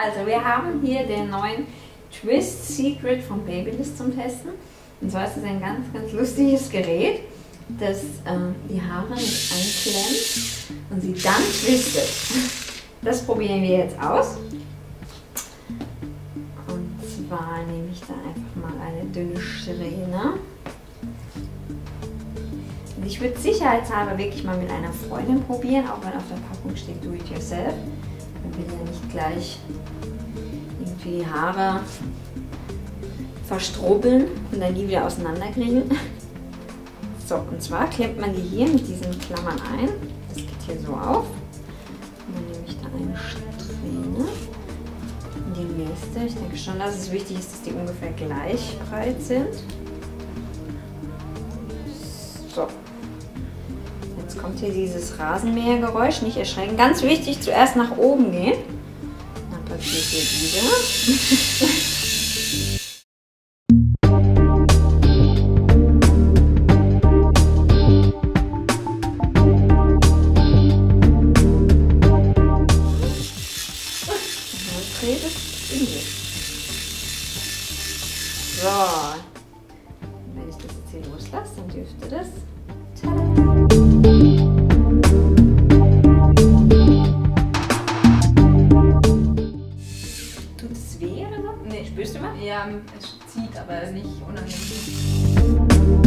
Also wir haben hier den neuen Twist Secret von Babyliss zum Testen. Und zwar ist es ein ganz, ganz lustiges Gerät, das äh, die Haare nicht einklemmt und sie dann twistet. Das probieren wir jetzt aus. Und zwar nehme ich da einfach mal eine dünne Strähne. Und ich würde sicherheitshalber wirklich mal mit einer Freundin probieren, auch wenn auf der Packung steht Do It Yourself. Man will ja nicht gleich irgendwie die Haare verstrubbeln und dann die wieder auseinanderkriegen. So, und zwar klemmt man die hier mit diesen Klammern ein. Das geht hier so auf. Und dann nehme ich da eine Strähne. Die nächste. Ich denke schon, dass es wichtig ist, dass die ungefähr gleich breit sind. So. Jetzt kommt hier dieses Rasenmähergeräusch. Nicht erschrecken. Ganz wichtig, zuerst nach oben gehen. Dann passiert hier wieder. So. Wenn ich das jetzt hier loslasse, dann dürfte das. Tut es weh oder so? Nee. Spürst du mal? Ja, es zieht, aber nicht unangenehm.